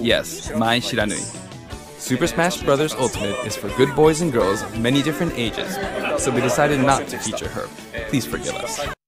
Yes, Mai Shiranui. Super Smash Bros. Ultimate is for good boys and girls of many different ages, so we decided not to feature her. Please forgive us.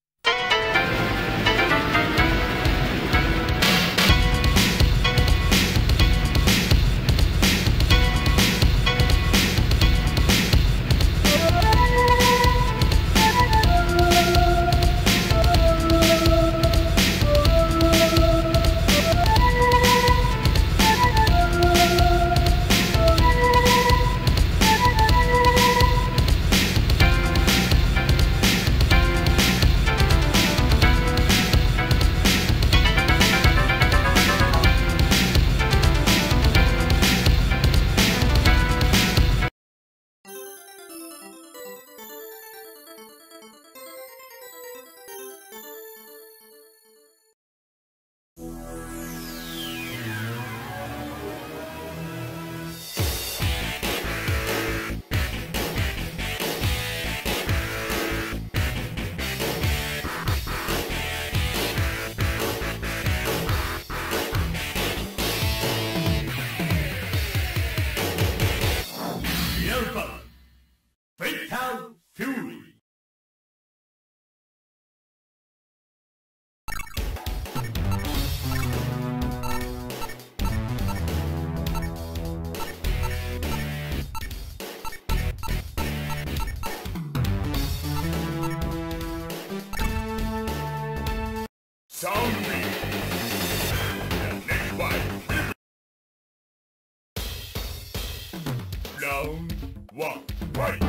Zombie. Next one. Round one. Fight.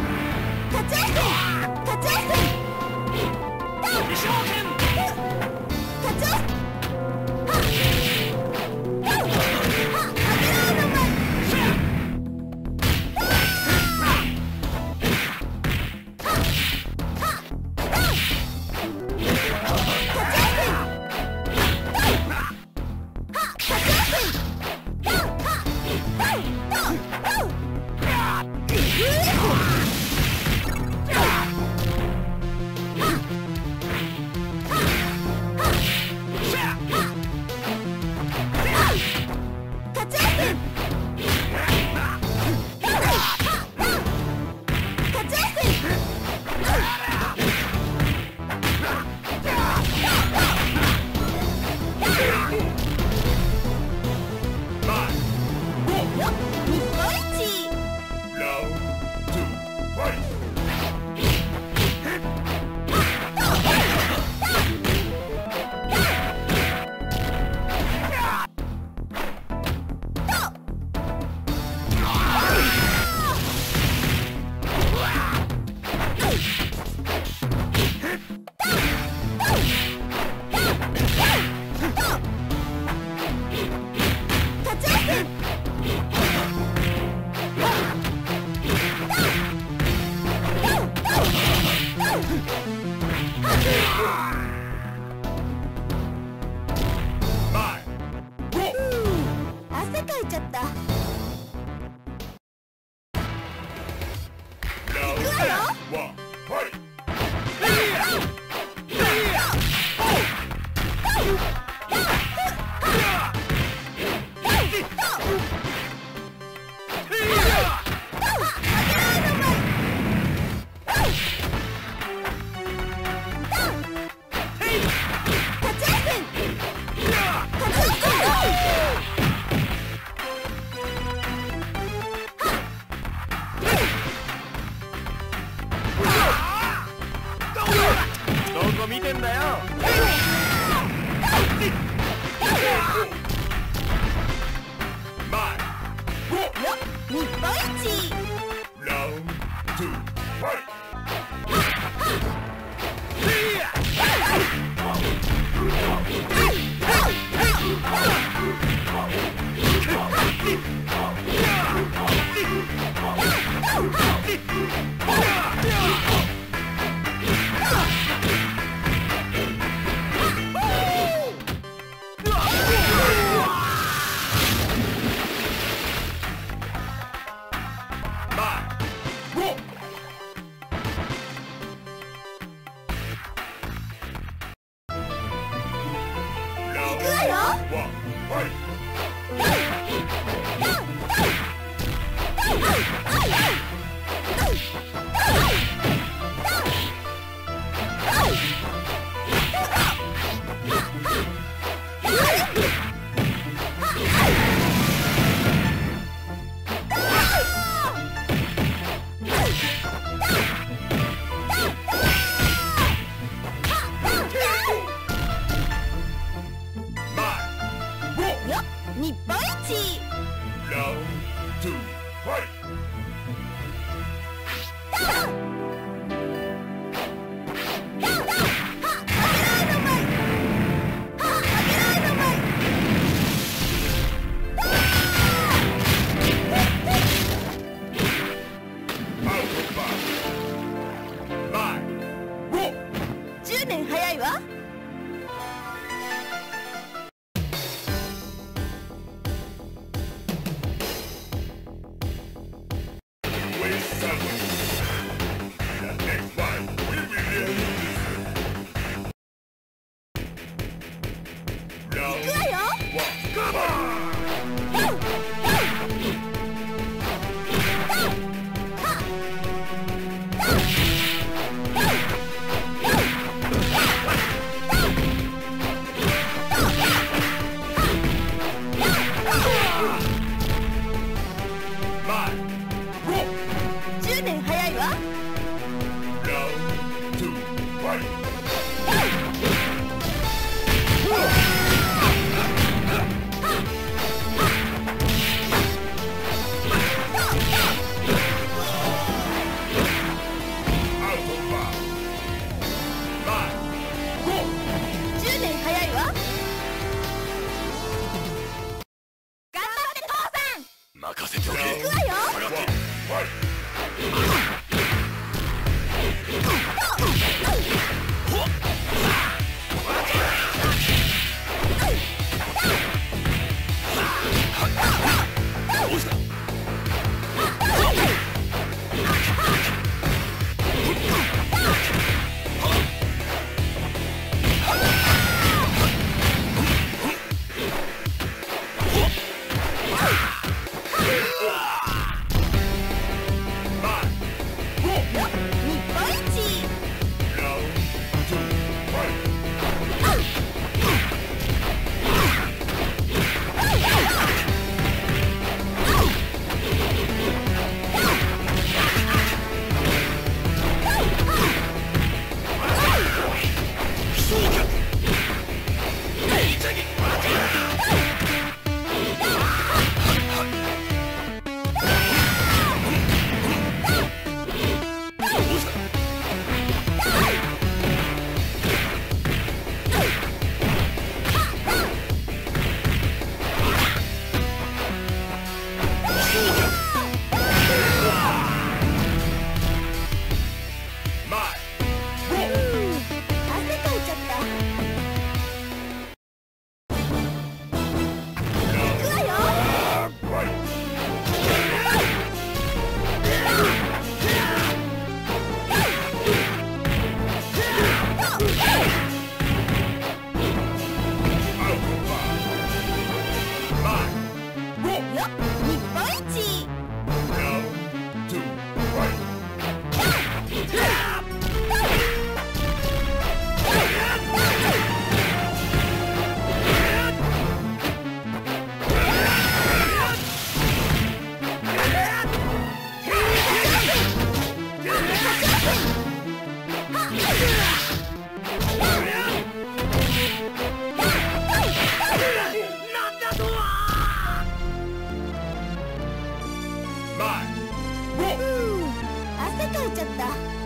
汗かいちゃった。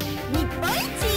日本一。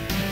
Fight!